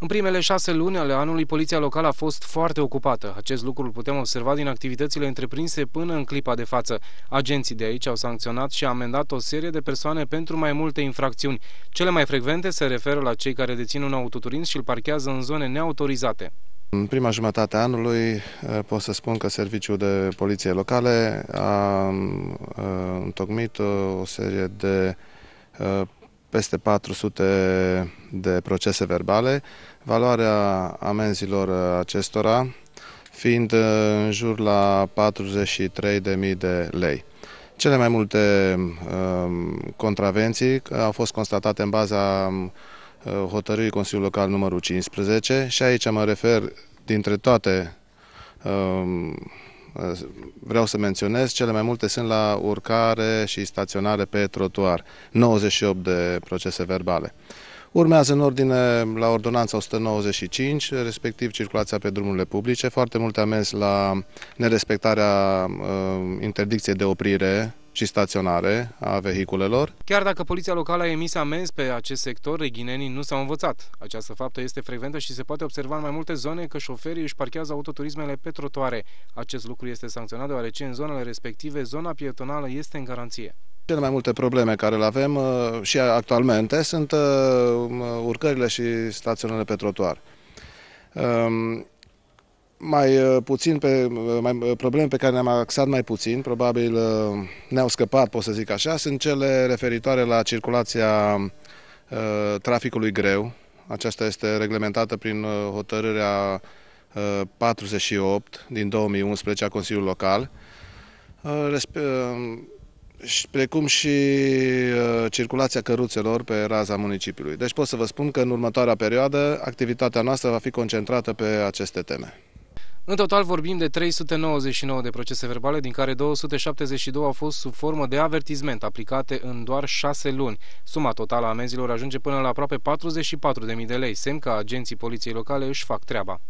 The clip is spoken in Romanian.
În primele șase luni ale anului, poliția locală a fost foarte ocupată. Acest lucru îl putem observa din activitățile întreprinse până în clipa de față. Agenții de aici au sancționat și amendat o serie de persoane pentru mai multe infracțiuni. Cele mai frecvente se referă la cei care dețin un autoturism și îl parchează în zone neautorizate. În prima jumătate a anului eh, pot să spun că Serviciul de Poliție Locale a eh, întocmit o serie de eh, peste 400 de procese verbale, valoarea amenzilor acestora fiind în jur la 43.000 de lei. Cele mai multe contravenții au fost constatate în baza Uh, hotărârii Consiliului Local numărul 15 și aici mă refer dintre toate um, uh, vreau să menționez, cele mai multe sunt la urcare și staționare pe trotuar, 98 de procese verbale. Urmează în ordine la ordonanța 195, respectiv circulația pe drumurile publice, foarte multe amenzi la nerespectarea uh, interdicției de oprire și staționare a vehiculelor. Chiar dacă poliția locală a emis amenzi pe acest sector, reghinenii nu s-au învățat. Această faptă este frecventă și se poate observa în mai multe zone că șoferii își parchează autoturismele pe trotuare. Acest lucru este sancționat deoarece în zonele respective zona pietonală este în garanție. Cele mai multe probleme care le avem uh, și actualmente sunt uh, urcările și staționările pe trotuar. Um, mai uh, puțin pe uh, mai, uh, probleme pe care ne-am axat mai puțin, probabil ne-au scăpat, pot să zic așa, sunt cele referitoare la circulația uh, traficului greu. Aceasta este reglementată prin hotărârea uh, 48 din 2011 a Consiliului Local, uh, precum și circulația căruțelor pe raza municipiului. Deci pot să vă spun că în următoarea perioadă activitatea noastră va fi concentrată pe aceste teme. În total vorbim de 399 de procese verbale, din care 272 au fost sub formă de avertizment, aplicate în doar 6 luni. Suma totală a amenzilor ajunge până la aproape 44.000 de lei, semn că agenții poliției locale își fac treaba.